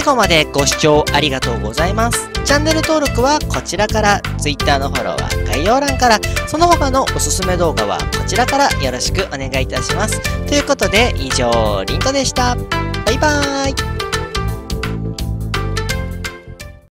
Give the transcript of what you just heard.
最後までご視聴ありがとうございます。チャンネル登録はこちらから、Twitter のフォローは概要欄から、その他のおすすめ動画はこちらからよろしくお願いいたします。ということで、以上、リントでした。バイバーイ。